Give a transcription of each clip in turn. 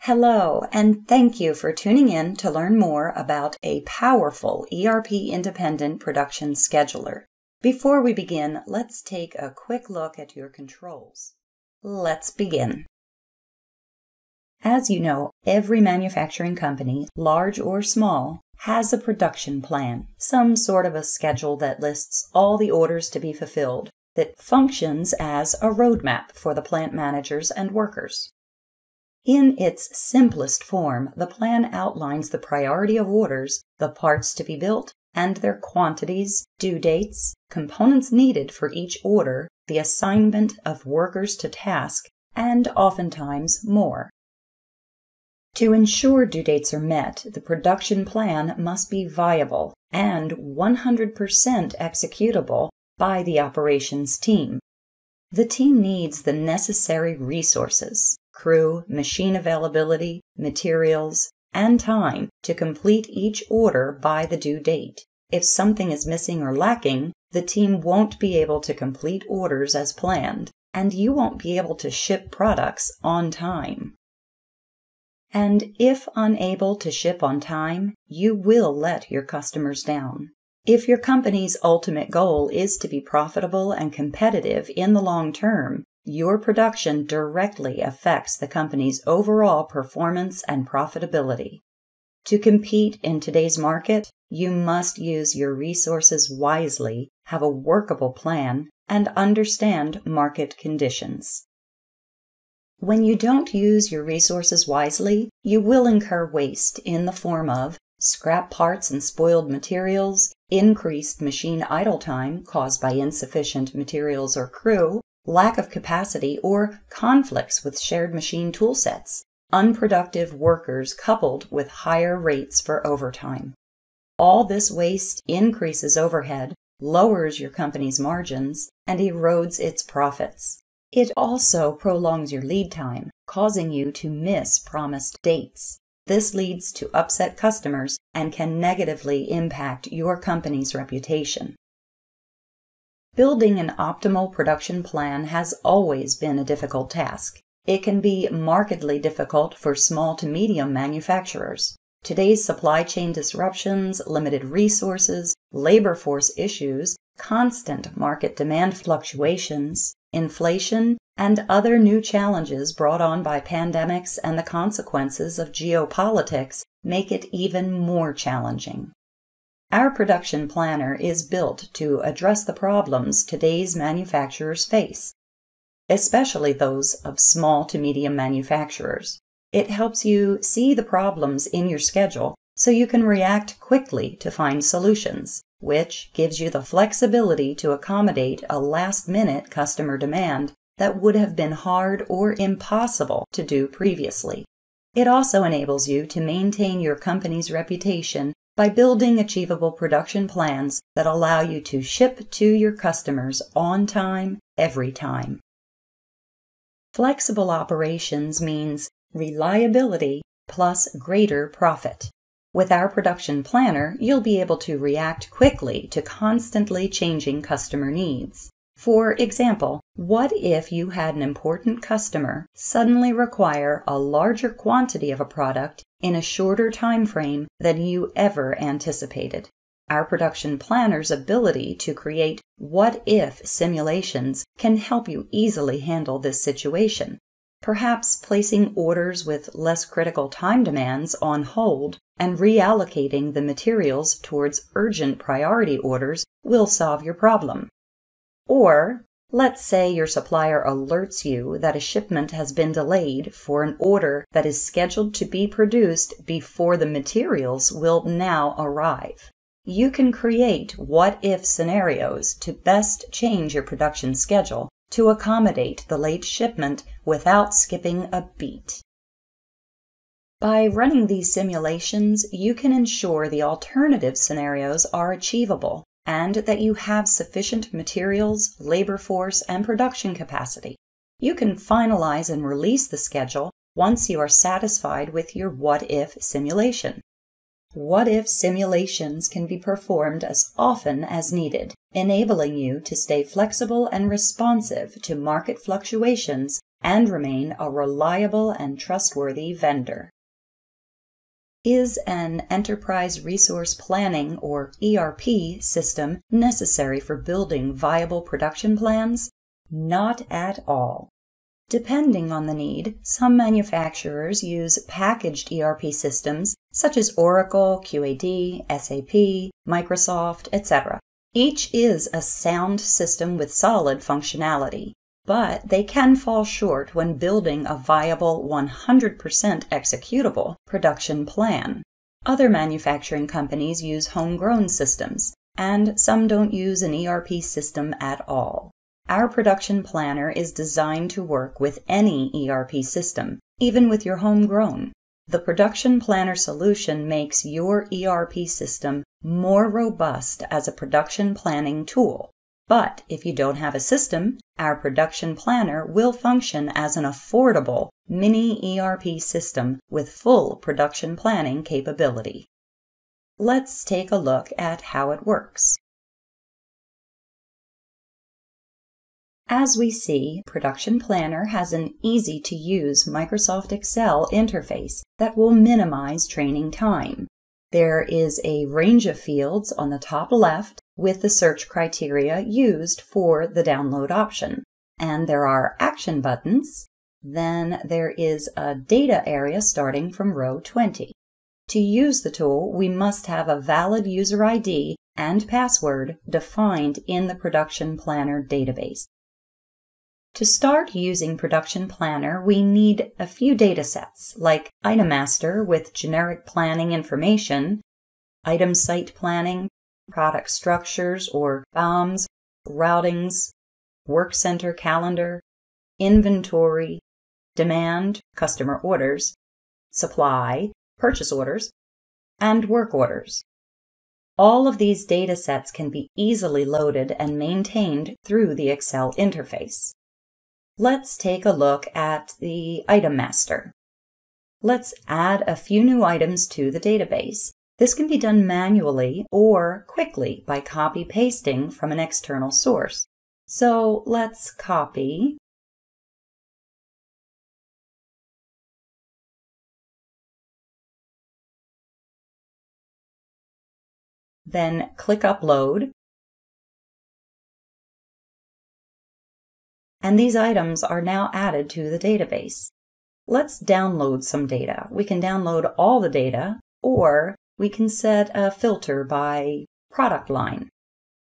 Hello, and thank you for tuning in to learn more about a powerful ERP independent production scheduler. Before we begin, let's take a quick look at your controls. Let's begin. As you know, every manufacturing company, large or small, has a production plan, some sort of a schedule that lists all the orders to be fulfilled, that functions as a roadmap for the plant managers and workers. In its simplest form, the plan outlines the priority of orders, the parts to be built, and their quantities, due dates, components needed for each order, the assignment of workers to task, and oftentimes more. To ensure due dates are met, the production plan must be viable and 100% executable by the operations team. The team needs the necessary resources crew, machine availability, materials, and time to complete each order by the due date. If something is missing or lacking, the team won't be able to complete orders as planned, and you won't be able to ship products on time. And if unable to ship on time, you will let your customers down. If your company's ultimate goal is to be profitable and competitive in the long term, your production directly affects the company's overall performance and profitability. To compete in today's market, you must use your resources wisely, have a workable plan, and understand market conditions. When you don't use your resources wisely, you will incur waste in the form of scrap parts and spoiled materials, increased machine idle time caused by insufficient materials or crew, lack of capacity, or conflicts with shared machine toolsets, unproductive workers coupled with higher rates for overtime. All this waste increases overhead, lowers your company's margins, and erodes its profits. It also prolongs your lead time, causing you to miss promised dates. This leads to upset customers and can negatively impact your company's reputation. Building an optimal production plan has always been a difficult task. It can be markedly difficult for small to medium manufacturers. Today's supply chain disruptions, limited resources, labor force issues, constant market demand fluctuations, inflation, and other new challenges brought on by pandemics and the consequences of geopolitics make it even more challenging. Our production planner is built to address the problems today's manufacturers face, especially those of small to medium manufacturers. It helps you see the problems in your schedule so you can react quickly to find solutions which gives you the flexibility to accommodate a last minute customer demand that would have been hard or impossible to do previously. It also enables you to maintain your company's reputation by building achievable production plans that allow you to ship to your customers on time, every time. Flexible operations means reliability plus greater profit. With our production planner, you'll be able to react quickly to constantly changing customer needs. For example, what if you had an important customer suddenly require a larger quantity of a product in a shorter time frame than you ever anticipated? Our production planner's ability to create what if simulations can help you easily handle this situation perhaps placing orders with less critical time demands on hold and reallocating the materials towards urgent priority orders will solve your problem. Or, let's say your supplier alerts you that a shipment has been delayed for an order that is scheduled to be produced before the materials will now arrive. You can create what if scenarios to best change your production schedule to accommodate the late shipment without skipping a beat. By running these simulations, you can ensure the alternative scenarios are achievable and that you have sufficient materials, labor force, and production capacity. You can finalize and release the schedule once you are satisfied with your what if simulation. What if simulations can be performed as often as needed, enabling you to stay flexible and responsive to market fluctuations and remain a reliable and trustworthy vendor. Is an Enterprise Resource Planning or ERP system necessary for building viable production plans? Not at all. Depending on the need, some manufacturers use packaged ERP systems such as Oracle, QAD, SAP, Microsoft, etc. Each is a sound system with solid functionality, but they can fall short when building a viable 100% executable production plan. Other manufacturing companies use homegrown systems, and some don't use an ERP system at all. Our production planner is designed to work with any ERP system, even with your homegrown. The production planner solution makes your ERP system more robust as a production planning tool. But if you don't have a system, our production planner will function as an affordable mini ERP system with full production planning capability. Let's take a look at how it works. As we see, Production Planner has an easy to use Microsoft Excel interface that will minimize training time. There is a range of fields on the top left with the search criteria used for the download option. And there are action buttons. Then there is a data area starting from row 20. To use the tool, we must have a valid user ID and password defined in the Production Planner database. To start using Production Planner, we need a few data sets, like Item Master with generic planning information, Item Site Planning, Product Structures or BOMs, Routings, Work Center Calendar, Inventory, Demand, Customer Orders, Supply, Purchase Orders, and Work Orders. All of these data sets can be easily loaded and maintained through the Excel interface. Let's take a look at the item master. Let's add a few new items to the database. This can be done manually or quickly by copy pasting from an external source. So let's copy then click Upload, and these items are now added to the database. Let's download some data. We can download all the data, or we can set a filter by product line.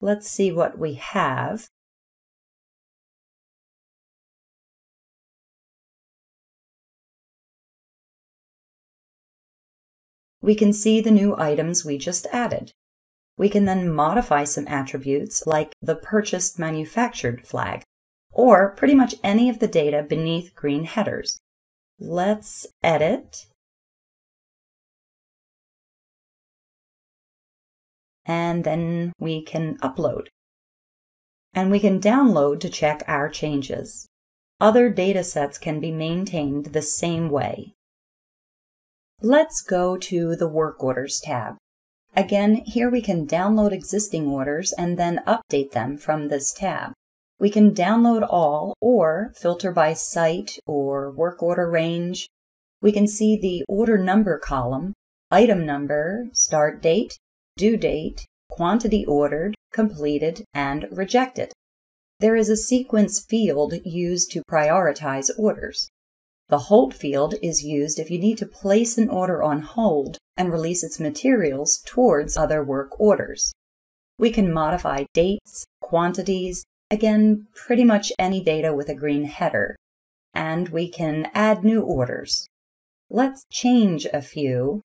Let's see what we have. We can see the new items we just added. We can then modify some attributes like the purchased manufactured flag or pretty much any of the data beneath green headers. Let's edit. And then we can upload. And we can download to check our changes. Other datasets can be maintained the same way. Let's go to the Work Orders tab. Again, here we can download existing orders and then update them from this tab. We can download all or filter by site or work order range. We can see the order number column, item number, start date, due date, quantity ordered, completed, and rejected. There is a sequence field used to prioritize orders. The hold field is used if you need to place an order on hold and release its materials towards other work orders. We can modify dates, quantities, Again, pretty much any data with a green header. And we can add new orders. Let's change a few.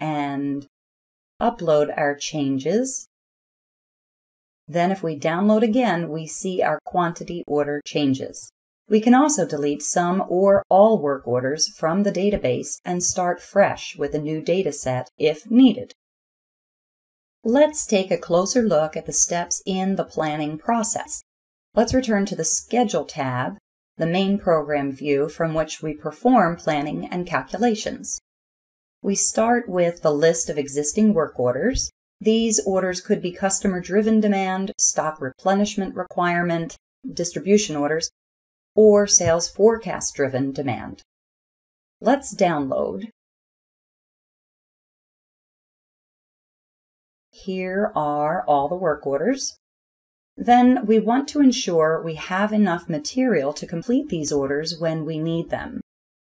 And upload our changes. Then if we download again, we see our quantity order changes. We can also delete some or all work orders from the database and start fresh with a new data set if needed. Let's take a closer look at the steps in the planning process. Let's return to the Schedule tab, the main program view from which we perform planning and calculations. We start with the list of existing work orders. These orders could be customer driven demand, stock replenishment requirement, distribution orders, or sales forecast driven demand. Let's download. Here are all the work orders. Then we want to ensure we have enough material to complete these orders when we need them.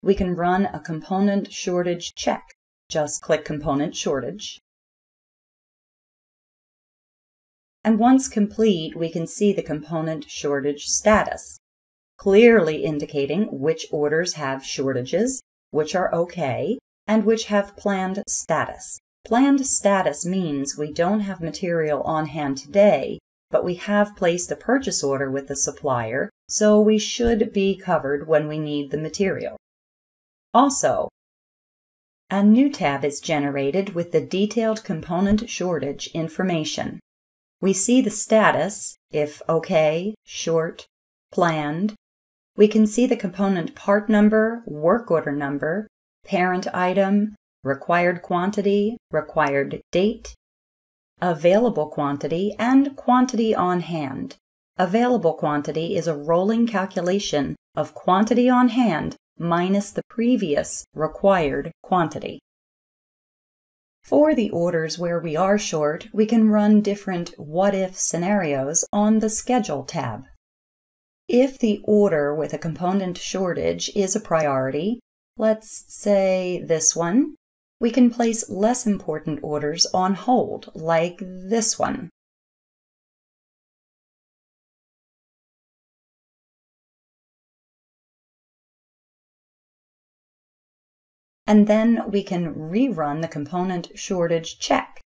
We can run a component shortage check. Just click Component Shortage. And once complete, we can see the component shortage status, clearly indicating which orders have shortages, which are okay, and which have planned status. Planned status means we don't have material on hand today, but we have placed a purchase order with the supplier, so we should be covered when we need the material. Also, a new tab is generated with the detailed component shortage information. We see the status, if OK, short, planned. We can see the component part number, work order number, parent item, required quantity, required date, available quantity, and quantity on hand. Available quantity is a rolling calculation of quantity on hand minus the previous required quantity. For the orders where we are short, we can run different what-if scenarios on the Schedule tab. If the order with a component shortage is a priority, let's say this one, we can place less important orders on hold, like this one. And then we can rerun the component shortage check.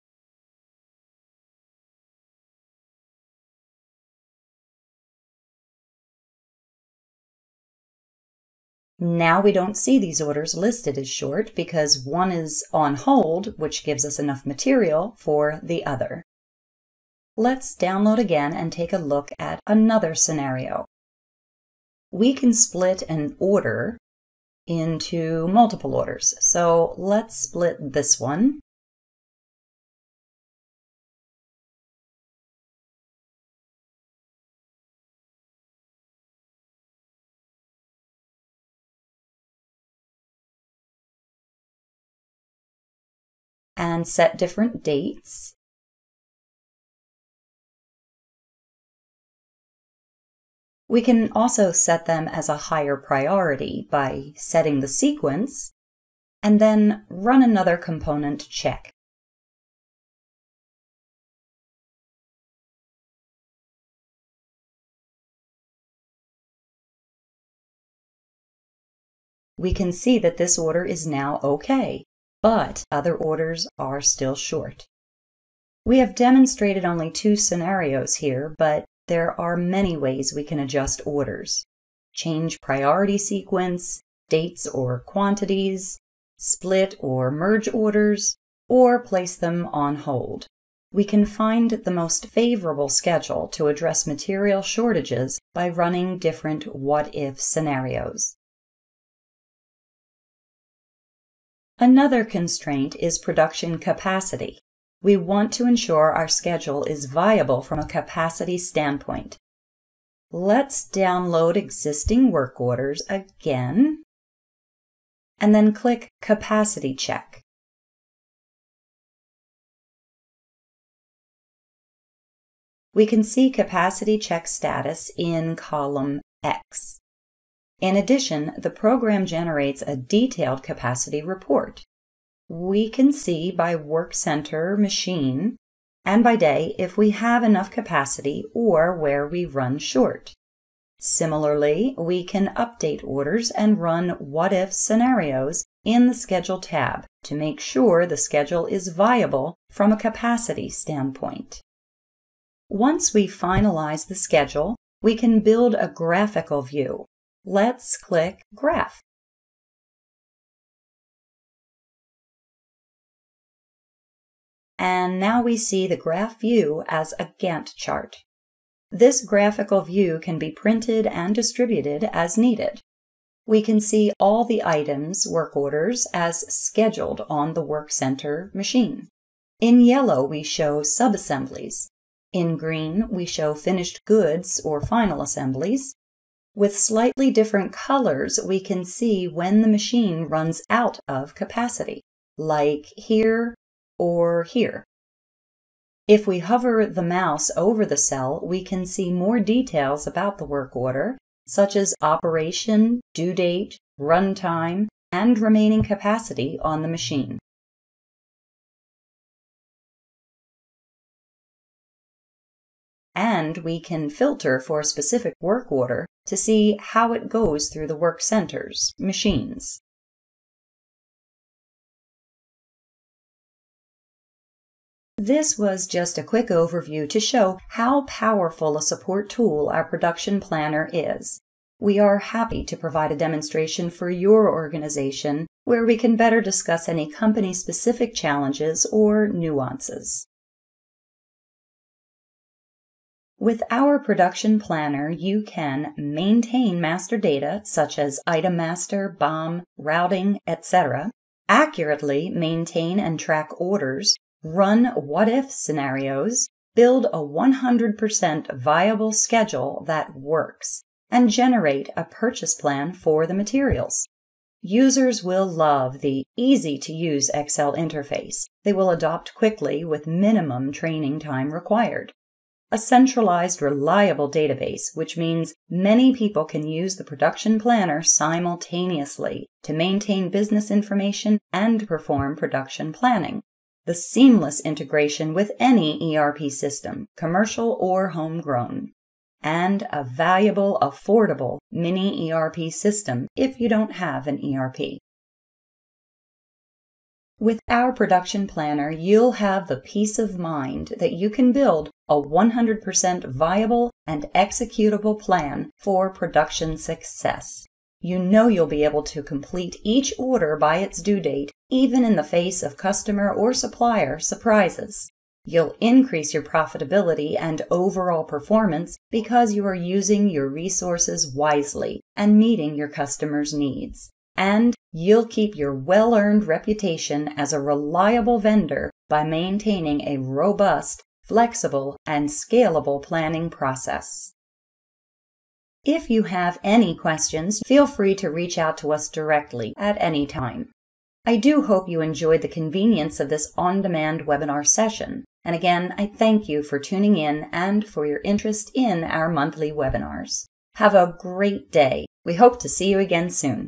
Now we don't see these orders listed as short because one is on hold, which gives us enough material for the other. Let's download again and take a look at another scenario. We can split an order into multiple orders. So let's split this one and set different dates. We can also set them as a higher priority by setting the sequence and then run another component check. We can see that this order is now okay but other orders are still short. We have demonstrated only two scenarios here, but there are many ways we can adjust orders. Change priority sequence, dates or quantities, split or merge orders, or place them on hold. We can find the most favorable schedule to address material shortages by running different what-if scenarios. Another constraint is production capacity. We want to ensure our schedule is viable from a capacity standpoint. Let's download existing work orders again, and then click Capacity Check. We can see capacity check status in column X. In addition, the program generates a detailed capacity report. We can see by work center machine and by day if we have enough capacity or where we run short. Similarly, we can update orders and run what if scenarios in the Schedule tab to make sure the schedule is viable from a capacity standpoint. Once we finalize the schedule, we can build a graphical view Let's click Graph. And now we see the graph view as a Gantt chart. This graphical view can be printed and distributed as needed. We can see all the items, work orders, as scheduled on the Work Center machine. In yellow, we show subassemblies. In green, we show finished goods or final assemblies. With slightly different colors, we can see when the machine runs out of capacity, like here or here. If we hover the mouse over the cell, we can see more details about the work order, such as operation, due date, runtime, and remaining capacity on the machine. And we can filter for a specific work order to see how it goes through the work centers, machines. This was just a quick overview to show how powerful a support tool our production planner is. We are happy to provide a demonstration for your organization where we can better discuss any company specific challenges or nuances. With our production planner, you can maintain master data such as item master, BOM, routing, etc., accurately maintain and track orders, run what if scenarios, build a 100% viable schedule that works, and generate a purchase plan for the materials. Users will love the easy to use Excel interface. They will adopt quickly with minimum training time required a centralized, reliable database, which means many people can use the production planner simultaneously to maintain business information and perform production planning. The seamless integration with any ERP system, commercial or homegrown. And a valuable, affordable mini ERP system if you don't have an ERP. With our production planner, you'll have the peace of mind that you can build a 100% viable and executable plan for production success. You know you'll be able to complete each order by its due date, even in the face of customer or supplier surprises. You'll increase your profitability and overall performance because you are using your resources wisely and meeting your customers' needs. And you'll keep your well earned reputation as a reliable vendor by maintaining a robust, flexible, and scalable planning process. If you have any questions, feel free to reach out to us directly at any time. I do hope you enjoyed the convenience of this on demand webinar session. And again, I thank you for tuning in and for your interest in our monthly webinars. Have a great day. We hope to see you again soon.